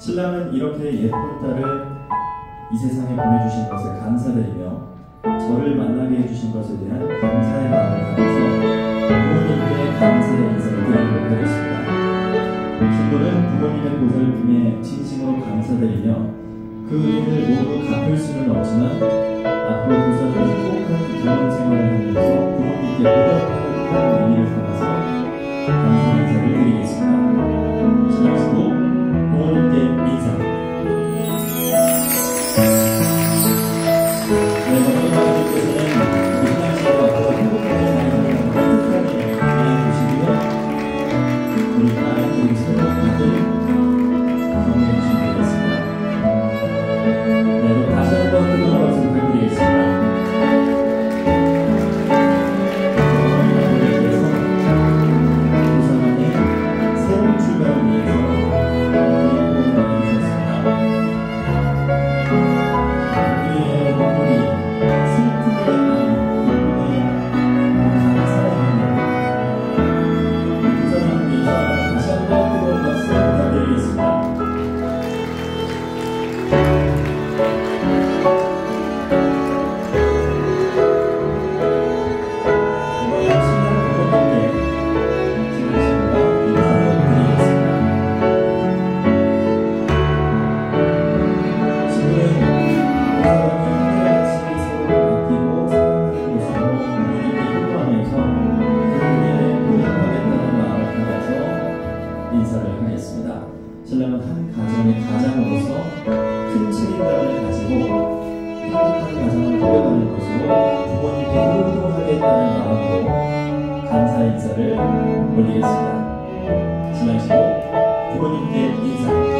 신랑은 이렇게 예쁜 딸을 이 세상에 보내주신 것을 감사드리며 저를 만나게 해주신 것에 대한 감사의 마음을 담아서 부모님께 감사의 인사를 드리도록 하겠습니다. 신부는 부모님의 고사를 통해 진심으로 감사드리며 그 돈을 모두 갚을 수는 없지만 앞으로 고사를 행복한 결혼 생활을 하면서 부모님께 감사드린다는 마음으로 감사 인사를 올리겠습니다. 신랑시고 부모님께 인사합니다.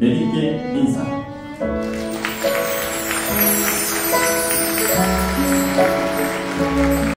Berike Inza.